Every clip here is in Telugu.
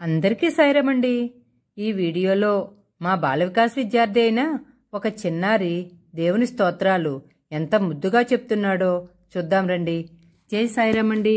అందరికీ సైరమండి ఈ వీడియోలో మా బాల వికాస్ విద్యార్థి అయిన ఒక చిన్నారి దేవుని స్తోత్రాలు ఎంత ముద్దుగా చెప్తున్నాడో చూద్దాం రండి. జై సాయిరామండి.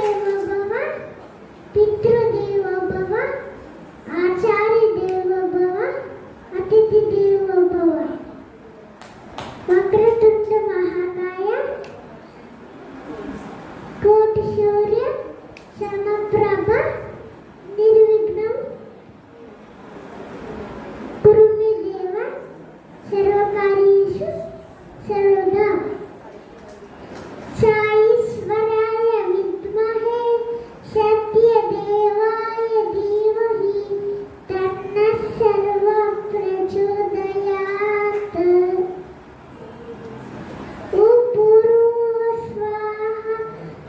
वक्रतुंड महाकाय कोटि शौर्य समप्रभ